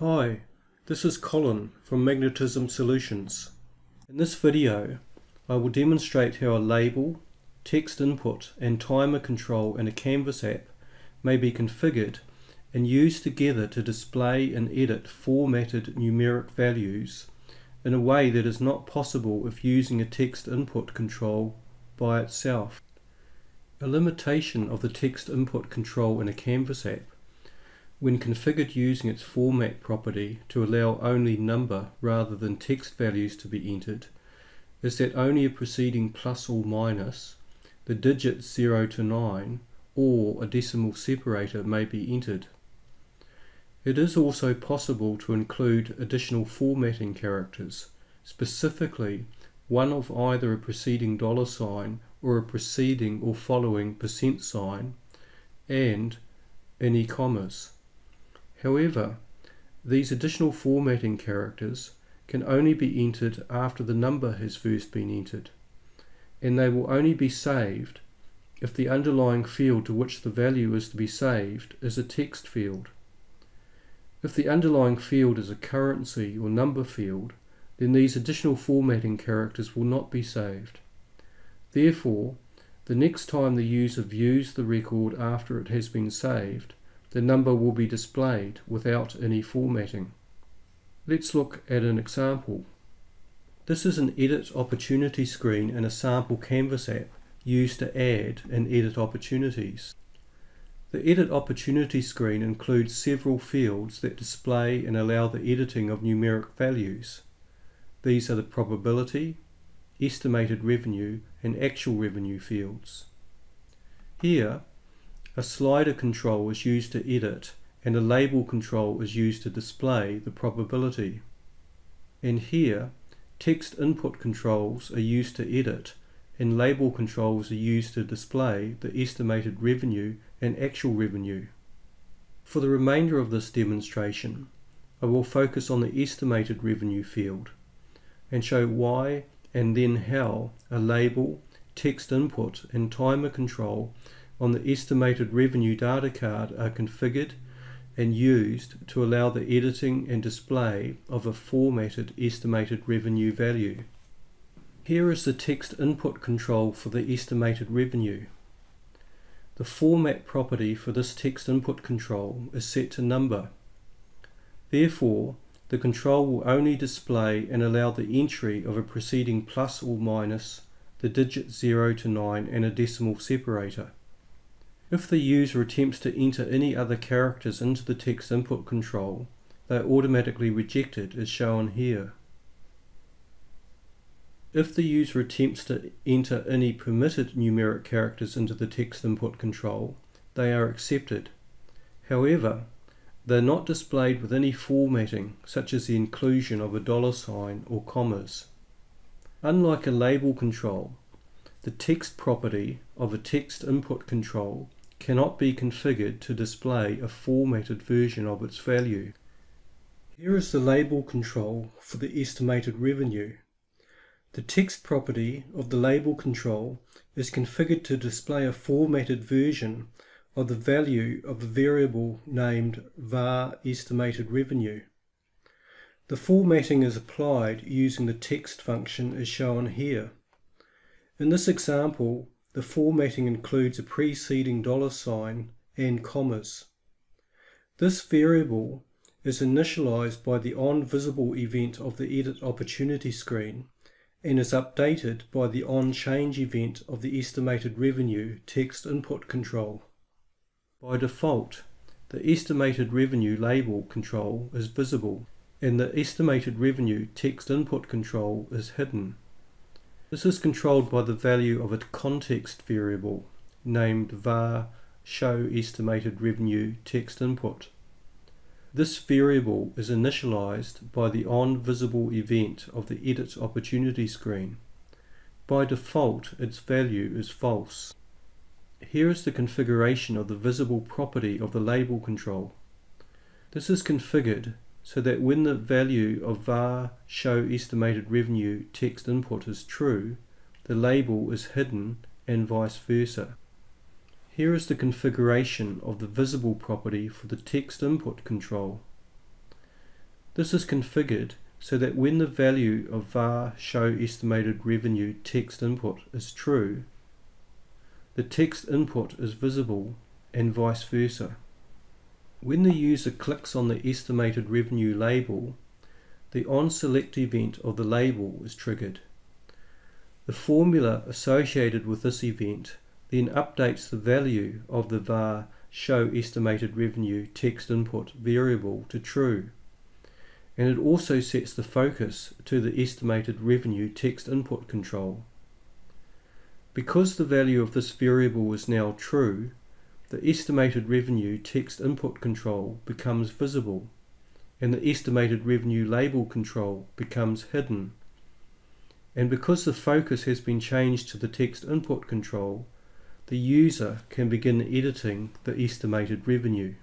Hi, this is Colin from Magnetism Solutions. In this video, I will demonstrate how a label, text input and timer control in a Canvas app may be configured and used together to display and edit formatted numeric values in a way that is not possible if using a text input control by itself. A limitation of the text input control in a Canvas app when configured using its format property to allow only number rather than text values to be entered, is that only a preceding plus or minus, the digits 0 to 9, or a decimal separator may be entered. It is also possible to include additional formatting characters, specifically one of either a preceding dollar sign or a preceding or following percent sign, and any commas. However, these additional formatting characters can only be entered after the number has first been entered, and they will only be saved if the underlying field to which the value is to be saved is a text field. If the underlying field is a currency or number field, then these additional formatting characters will not be saved. Therefore, the next time the user views the record after it has been saved, the number will be displayed without any formatting. Let's look at an example. This is an edit opportunity screen in a sample Canvas app used to add and edit opportunities. The edit opportunity screen includes several fields that display and allow the editing of numeric values. These are the probability, estimated revenue and actual revenue fields. Here a slider control is used to edit and a label control is used to display the probability. And here, text input controls are used to edit and label controls are used to display the estimated revenue and actual revenue. For the remainder of this demonstration, I will focus on the estimated revenue field and show why and then how a label, text input and timer control on the estimated revenue data card are configured and used to allow the editing and display of a formatted estimated revenue value. Here is the text input control for the estimated revenue. The format property for this text input control is set to number. Therefore, the control will only display and allow the entry of a preceding plus or minus, the digit 0 to 9 and a decimal separator. If the user attempts to enter any other characters into the text input control, they are automatically rejected as shown here. If the user attempts to enter any permitted numeric characters into the text input control, they are accepted. However, they are not displayed with any formatting, such as the inclusion of a dollar sign or commas. Unlike a label control, the text property of a text input control cannot be configured to display a formatted version of its value. Here is the label control for the estimated revenue. The text property of the label control is configured to display a formatted version of the value of a variable named var estimated revenue. The formatting is applied using the text function as shown here. In this example, the formatting includes a preceding dollar sign and commas. This variable is initialized by the onVisible event of the Edit Opportunity screen and is updated by the onChange event of the Estimated Revenue text input control. By default, the Estimated Revenue label control is visible and the Estimated Revenue text input control is hidden. This is controlled by the value of a context variable named var show estimated revenue text input. This variable is initialized by the on visible event of the edit opportunity screen. By default, its value is false. Here is the configuration of the visible property of the label control. This is configured so that when the value of var show estimated revenue text input is true, the label is hidden and vice versa. Here is the configuration of the visible property for the text input control. This is configured so that when the value of var show estimated revenue text input is true, the text input is visible and vice versa. When the user clicks on the estimated revenue label, the onSelect event of the label is triggered. The formula associated with this event then updates the value of the var show estimated revenue text input variable to true and it also sets the focus to the estimated revenue text input control. Because the value of this variable is now true, the estimated revenue text input control becomes visible and the estimated revenue label control becomes hidden. And because the focus has been changed to the text input control, the user can begin editing the estimated revenue.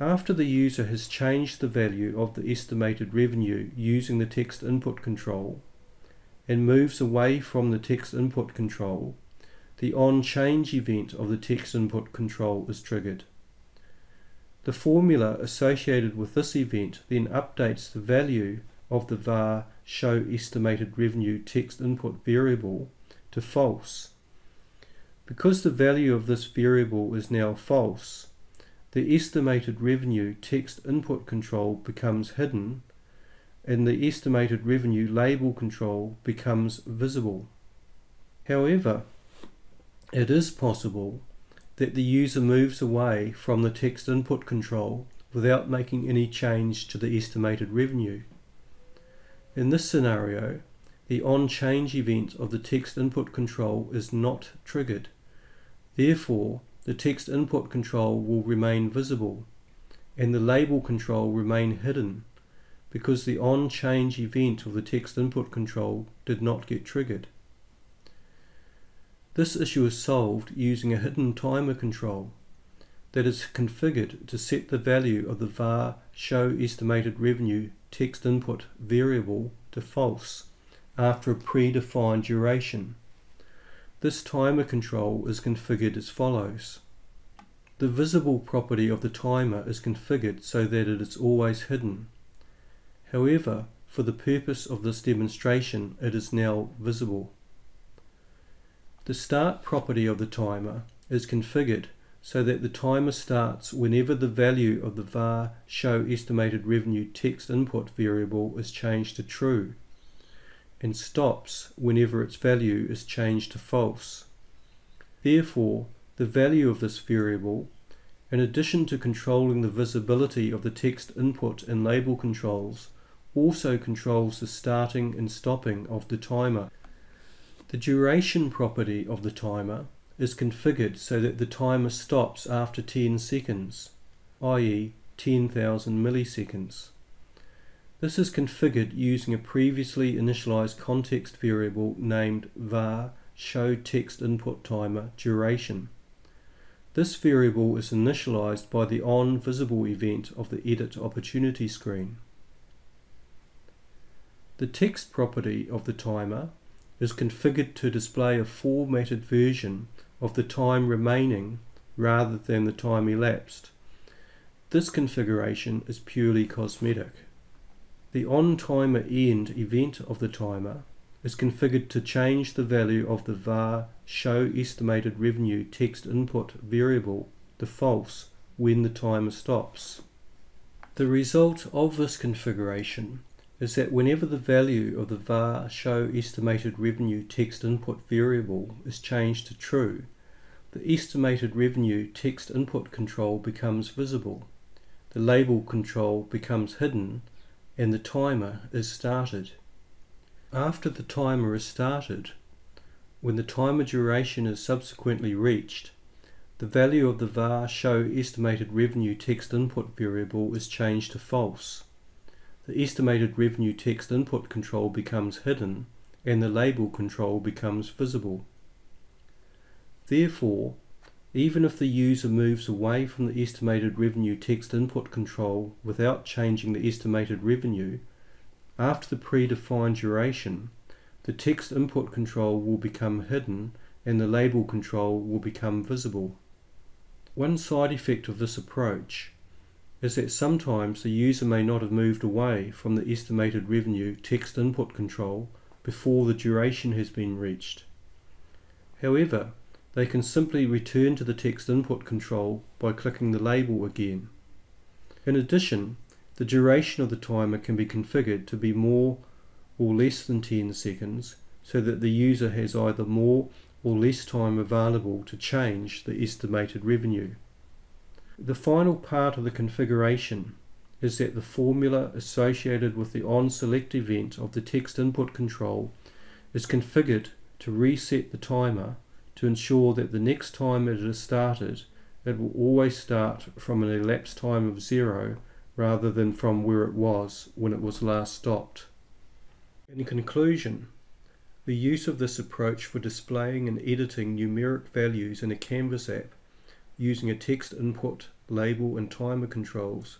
After the user has changed the value of the estimated revenue using the text input control and moves away from the text input control, the on change event of the text input control is triggered. The formula associated with this event then updates the value of the var show estimated revenue text input variable to false. Because the value of this variable is now false, the estimated revenue text input control becomes hidden and the estimated revenue label control becomes visible. However, it is possible that the user moves away from the text input control without making any change to the estimated revenue. In this scenario, the on change event of the text input control is not triggered. Therefore, the text input control will remain visible and the label control remain hidden because the on change event of the text input control did not get triggered. This issue is solved using a hidden timer control that is configured to set the value of the var show estimated revenue text input variable to false after a predefined duration. This timer control is configured as follows. The visible property of the timer is configured so that it is always hidden. However, for the purpose of this demonstration, it is now visible. The start property of the timer is configured so that the timer starts whenever the value of the var show estimated revenue text input variable is changed to true and stops whenever its value is changed to false. Therefore, the value of this variable, in addition to controlling the visibility of the text input and label controls, also controls the starting and stopping of the timer. The duration property of the timer is configured so that the timer stops after 10 seconds, i.e. 10,000 milliseconds. This is configured using a previously initialized context variable named var show text input timer duration. This variable is initialized by the on visible event of the edit opportunity screen. The text property of the timer is configured to display a formatted version of the time remaining rather than the time elapsed. This configuration is purely cosmetic. The on timer end event of the timer is configured to change the value of the var show estimated revenue text input variable to false when the timer stops. The result of this configuration is that whenever the value of the var show estimated revenue text input variable is changed to true, the estimated revenue text input control becomes visible, the label control becomes hidden, and the timer is started. After the timer is started, when the timer duration is subsequently reached, the value of the var show estimated revenue text input variable is changed to false. The estimated revenue text input control becomes hidden and the label control becomes visible. Therefore, even if the user moves away from the estimated revenue text input control without changing the estimated revenue, after the predefined duration, the text input control will become hidden and the label control will become visible. One side effect of this approach is that sometimes the user may not have moved away from the estimated revenue text input control before the duration has been reached. However, they can simply return to the text input control by clicking the label again. In addition, the duration of the timer can be configured to be more or less than 10 seconds so that the user has either more or less time available to change the estimated revenue. The final part of the configuration is that the formula associated with the onSelect event of the text input control is configured to reset the timer to ensure that the next time it is started it will always start from an elapsed time of zero rather than from where it was when it was last stopped. In conclusion, the use of this approach for displaying and editing numeric values in a Canvas app using a text input, label and timer controls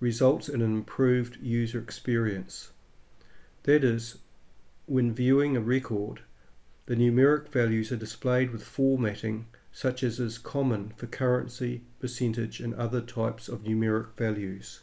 results in an improved user experience. That is, when viewing a record, the numeric values are displayed with formatting such as is common for currency, percentage and other types of numeric values.